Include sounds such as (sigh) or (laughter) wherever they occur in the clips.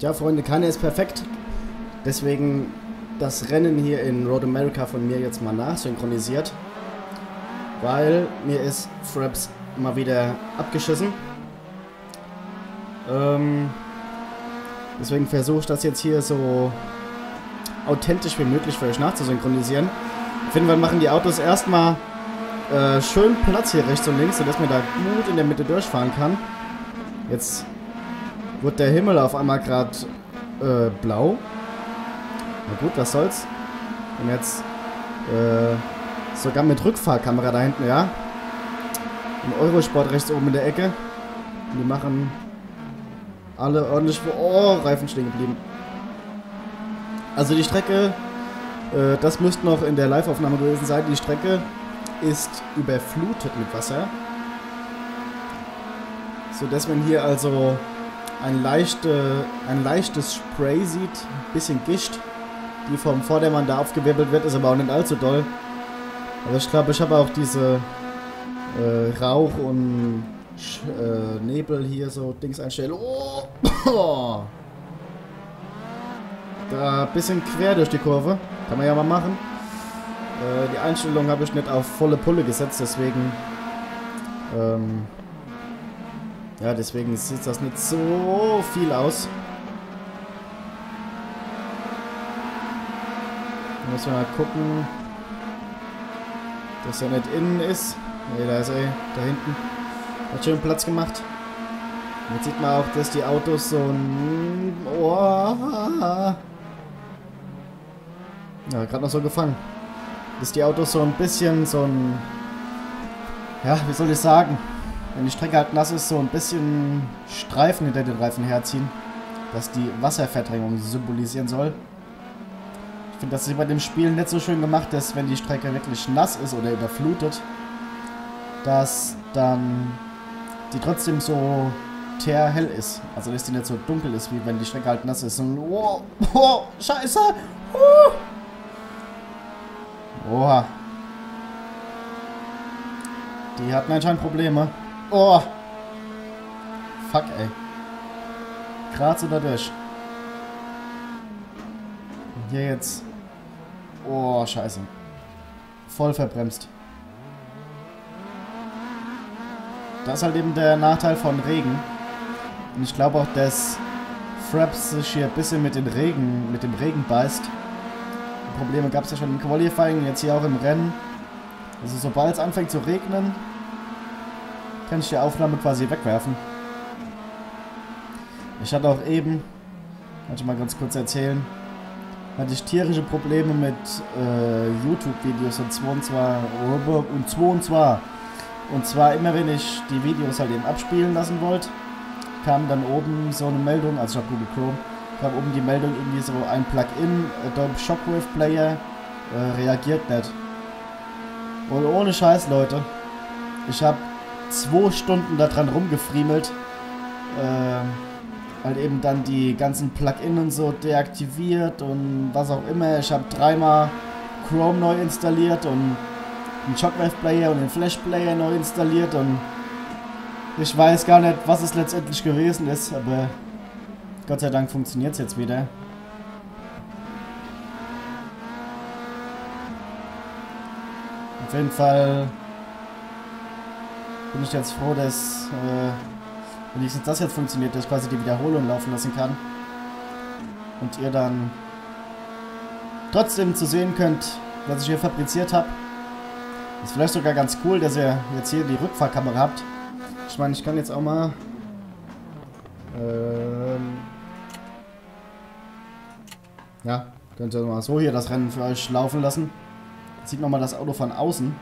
Ja, Freunde, keiner ist perfekt. Deswegen das Rennen hier in Road America von mir jetzt mal nachsynchronisiert. Weil mir ist Fraps mal wieder abgeschissen. Ähm, deswegen versuche ich das jetzt hier so authentisch wie möglich für euch nachzusynchronisieren. Ich finde, wir machen die Autos erstmal äh, schön Platz hier rechts und links, sodass man da gut in der Mitte durchfahren kann. Jetzt wird der Himmel auf einmal gerade äh, blau. Na gut, was soll's. Und jetzt äh, sogar mit Rückfahrkamera da hinten, ja. Im Eurosport rechts oben in der Ecke. Die machen alle ordentlich... Oh, Reifen stehen geblieben. Also die Strecke, äh, das müsste noch in der Live-Aufnahme gewesen sein. Die Strecke ist überflutet mit Wasser. So dass man hier also ein, leichte, ein leichtes Spray sieht, ein bisschen Gischt, die vom Vordermann da aufgewirbelt wird, ist aber auch nicht allzu doll. Aber ich glaube, ich habe auch diese äh, Rauch und Sch äh, Nebel hier so Dings einstellen. Oh! (coughs) Da ein bisschen quer durch die Kurve. Kann man ja mal machen. Äh, die Einstellung habe ich nicht auf volle Pulle gesetzt, deswegen... Ähm, ja, deswegen sieht das nicht so viel aus. Da müssen mal gucken, dass er nicht innen ist. Ne, da ist er da hinten. Hat schön Platz gemacht. Jetzt sieht man auch, dass die Autos so ein... Oh, ja, gerade noch so gefangen. Dass die Autos so ein bisschen so ein... Ja, wie soll ich sagen? Wenn die Strecke halt nass ist, so ein bisschen Streifen hinter den Reifen herziehen, dass die Wasserverdrängung symbolisieren soll. Ich finde, das ist bei dem Spiel nicht so schön gemacht, dass wenn die Strecke wirklich nass ist oder überflutet, dass dann die trotzdem so teerhell ist. Also dass die nicht so dunkel ist, wie wenn die Strecke halt nass ist. Und oh, oh, scheiße! Oh. Oha. Die hatten anscheinend Probleme. Oh. Fuck, ey. Graz oder durch. Hier jetzt. Oh, scheiße. Voll verbremst. Das ist halt eben der Nachteil von Regen. Und ich glaube auch, dass Fraps sich hier ein bisschen mit, den Regen, mit dem Regen beißt. Probleme gab es ja schon im Qualifying, jetzt hier auch im Rennen. Also sobald es anfängt zu regnen, kann ich die Aufnahme quasi wegwerfen. Ich hatte auch eben, kann ich mal ganz kurz erzählen, hatte ich tierische Probleme mit äh, YouTube-Videos und zwar und zwar und zwar und zwar und zwar immer wenn ich die Videos halt eben abspielen lassen wollte, kam dann oben so eine Meldung, also ich habe Google Chrome, kam oben die Meldung irgendwie so ein Plugin Adobe Shockwave Player äh, reagiert nicht. Und ohne Scheiß, Leute, ich habe zwei Stunden daran rumgefriemelt. Äh, halt eben dann die ganzen Plugins und so deaktiviert und was auch immer. Ich habe dreimal Chrome neu installiert und den Shockwave Player und den Flash Player neu installiert und ich weiß gar nicht, was es letztendlich gewesen ist, aber Gott sei Dank funktioniert es jetzt wieder. Auf jeden Fall bin ich jetzt froh, dass äh, wenigstens das jetzt funktioniert, dass ich quasi die Wiederholung laufen lassen kann. Und ihr dann trotzdem zu sehen könnt, was ich hier fabriziert habe. Ist vielleicht sogar ganz cool, dass ihr jetzt hier die Rückfahrkamera habt. Ich meine, ich kann jetzt auch mal... Ähm, ja, könnt ihr mal so hier das Rennen für euch laufen lassen. Jetzt sieht man mal das Auto von außen.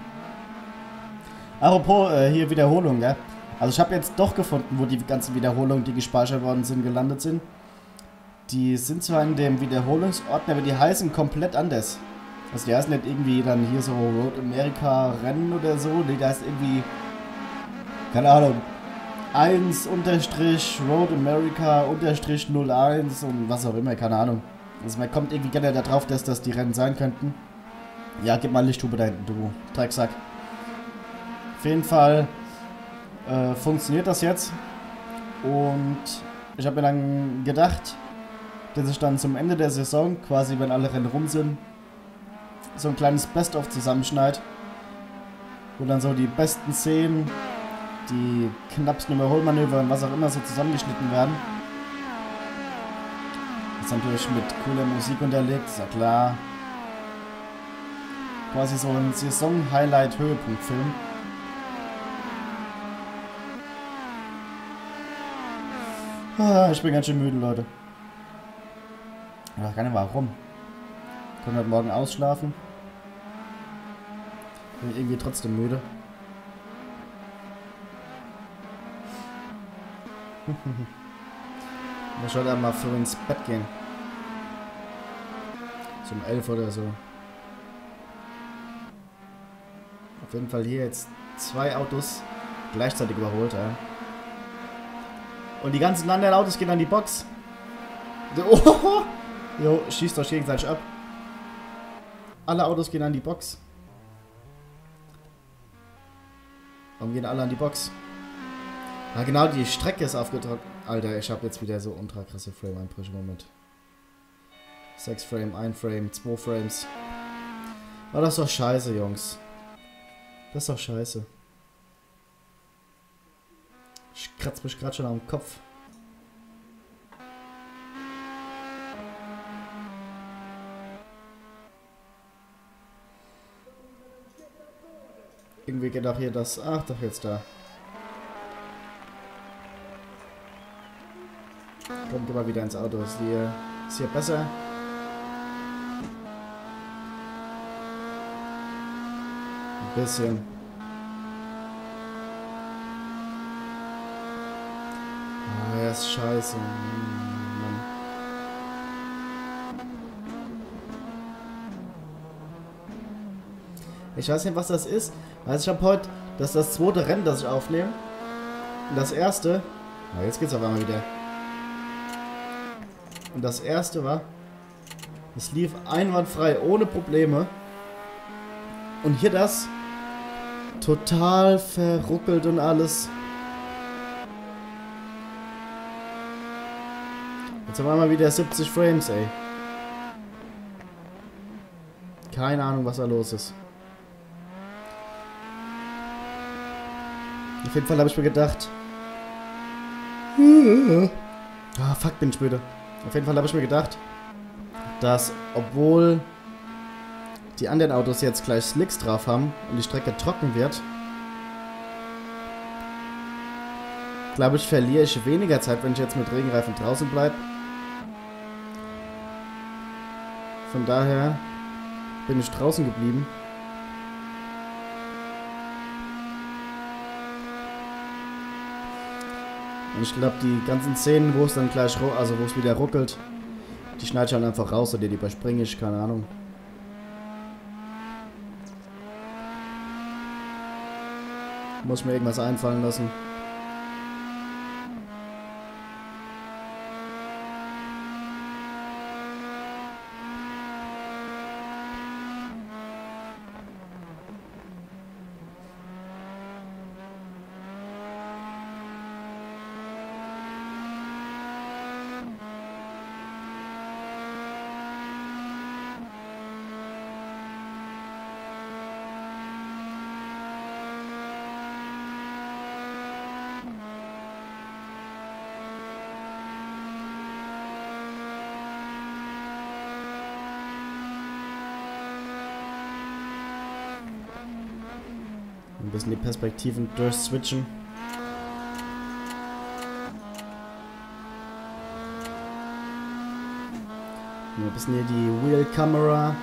Apropos, äh, hier Wiederholung, gell? Also ich habe jetzt doch gefunden, wo die ganzen Wiederholungen, die gespeichert worden sind, gelandet sind. Die sind zwar in dem Wiederholungsordner, aber die heißen komplett anders. Also die heißen nicht irgendwie dann hier so Road America Rennen oder so. Nee, da heißt irgendwie, keine Ahnung, 1 unterstrich Road America unterstrich 01 und was auch immer, keine Ahnung. Also man kommt irgendwie gerne darauf, dass das die Rennen sein könnten. Ja, gib mal Lichttube da hinten, du Drecksack. Jeden Fall äh, funktioniert das jetzt. Und ich habe mir dann gedacht, der sich dann zum Ende der Saison, quasi wenn alle Rennen rum sind, so ein kleines Best-of zusammenschneidet. Wo dann so die besten Szenen, die knappsten Überholmanöver und was auch immer so zusammengeschnitten werden. Das ist natürlich mit cooler Musik unterlegt, ist ja klar. Quasi so ein Saison-Highlight-Höhepunktfilm. Ich bin ganz schön müde, Leute. Ich weiß gar nicht warum. Können heute Morgen ausschlafen. Bin irgendwie trotzdem müde. (laughs) Ich sollte mal für ins Bett gehen. Zum 11 oder so. Auf jeden Fall hier jetzt zwei Autos gleichzeitig überholt, ja. Und die ganzen anderen Autos gehen an die Box. Oh, (laughs) jo, schießt euch gegenseitig ab. Alle Autos gehen an die Box. Warum gehen alle an die Box? Na genau, die Strecke ist aufgedrückt. Alter, ich habe jetzt wieder so ultra krasse Frame-Einbrüche. Moment. 6 Frame, 1 Frame, 2 Frames. Oh, das doch scheiße, Jungs. Das ist doch scheiße. Ich kratze mich gerade schon am Kopf. Irgendwie geht auch hier das... Ach, doch jetzt da. Kommt immer wieder ins Auto. Ist hier, ist hier besser? Ein bisschen. Ah, er ist scheiße. Ich weiß nicht, was das ist. Also ich habe heute, das das zweite Rennen, das ich aufnehme. Und das erste... Na, jetzt geht's auf einmal wieder. Und das erste war, es lief einwandfrei, ohne Probleme. Und hier das, total verruckelt und alles. Jetzt haben wir mal wieder 70 Frames, ey. Keine Ahnung, was da los ist. Auf jeden Fall habe ich mir gedacht. (laughs) Ah, fuck, bin ich müde. Auf jeden Fall habe ich mir gedacht, dass obwohl die anderen Autos jetzt gleich Slicks drauf haben und die Strecke trocken wird, glaube ich, verliere ich weniger Zeit, wenn ich jetzt mit Regenreifen draußen bleibe. Von daher bin ich draußen geblieben. Und ich glaube, die ganzen Szenen, wo es dann gleich, also wo es wieder ruckelt, die schneide ich halt einfach raus oder die überspringe ich, keine Ahnung. Muss mir irgendwas einfallen lassen. Bisschen die Perspektiven durchswitchen. Ein bisschen hier die Wheel Camera.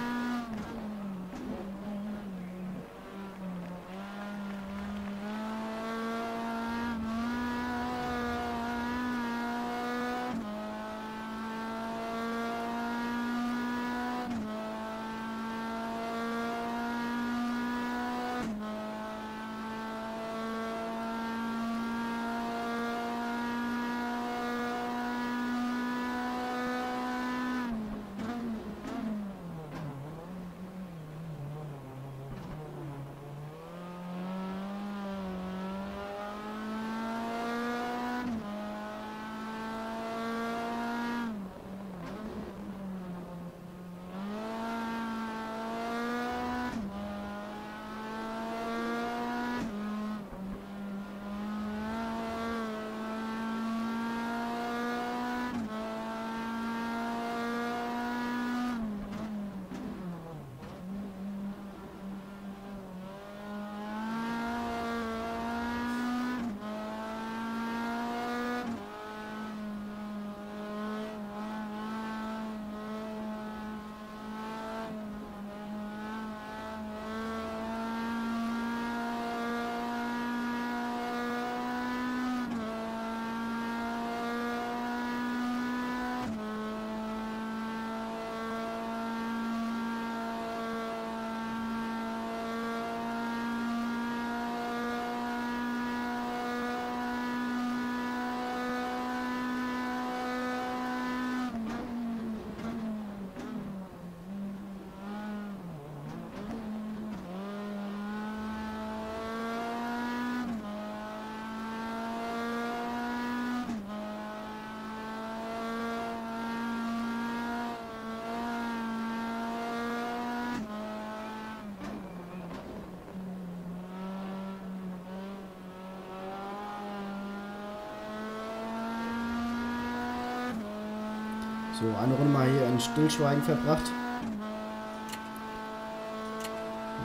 So, eine Runde mal hier in Stillschweigen verbracht.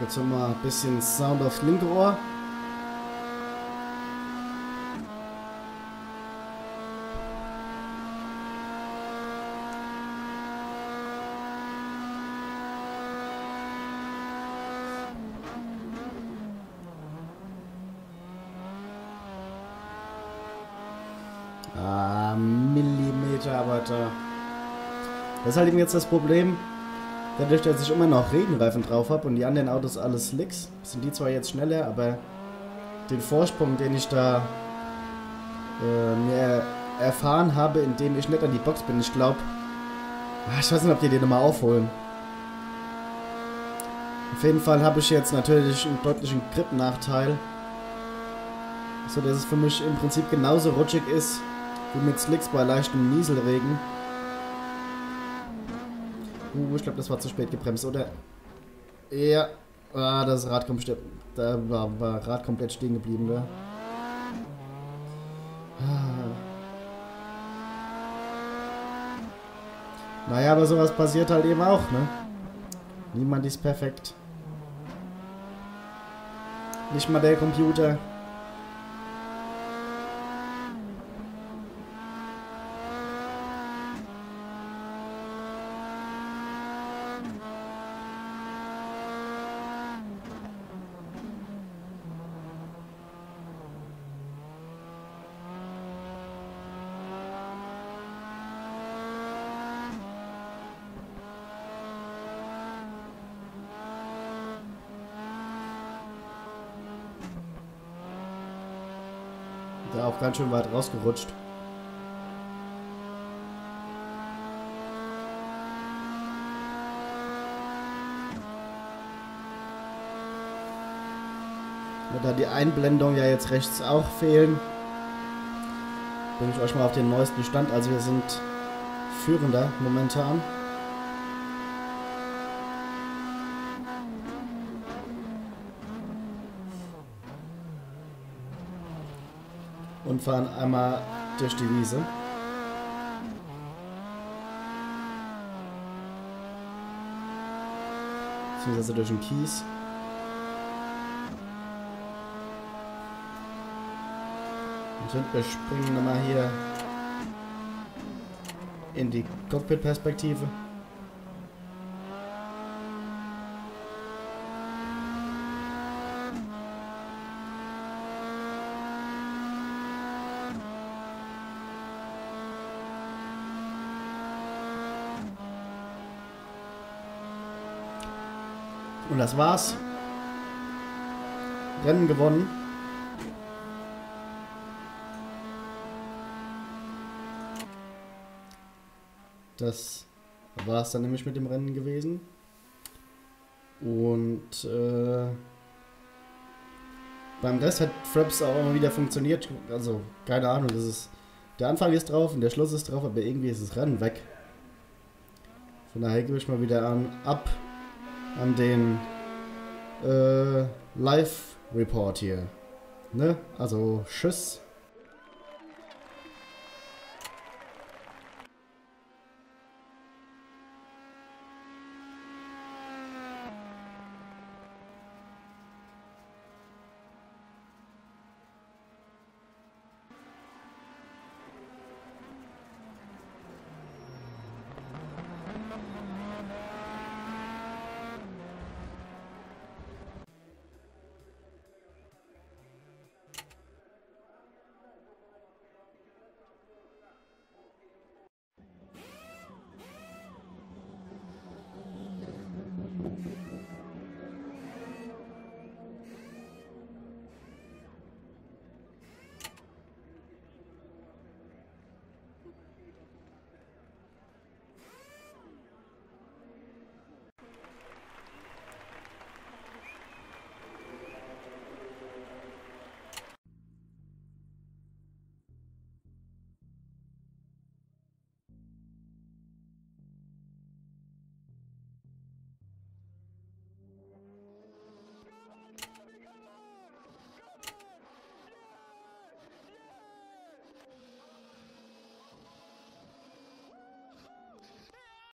Jetzt haben wir ein bisschen Sound aufs linke Ohr. Ah, Millimeter, aber da. Das ist halt eben jetzt das Problem. Dadurch, dass ich immer noch Regenreifen drauf habe und die anderen Autos alles Slicks, sind die zwar jetzt schneller, aber den Vorsprung, den ich da äh, erfahren habe, indem ich nicht an die Box bin, ich glaube, ah, ich weiß nicht, ob die den nochmal aufholen. Auf jeden Fall habe ich jetzt natürlich einen deutlichen Grip-Nachteil. So dass es für mich im Prinzip genauso rutschig ist wie mit Slicks bei leichtem Nieselregen. Uh, ich glaube, das war zu spät gebremst, oder? Ja. Ah, das Rad kommt Da war, war Rad komplett stehen geblieben, ne? Naja, aber sowas passiert halt eben auch, ne? Niemand ist perfekt. Nicht mal der Computer. Da auch ganz schön weit rausgerutscht. Da die Einblendung ja jetzt rechts auch fehlen, bringe ich euch mal auf den neuesten Stand. Also wir sind Führender momentan. Und fahren einmal durch die Wiese. Beziehungsweise durch den Kies. Und wir springen nochmal hier in die Cockpit-Perspektive. Und das war's. Rennen gewonnen. Das war es dann nämlich mit dem Rennen gewesen. Und äh, beim Rest hat Fraps auch immer wieder funktioniert. Also, keine Ahnung, das ist. Der Anfang ist drauf und der Schluss ist drauf, aber irgendwie ist das Rennen weg. Von daher gebe ich mal wieder an, ab an den äh, Live-Report hier. Ne? Also, tschüss.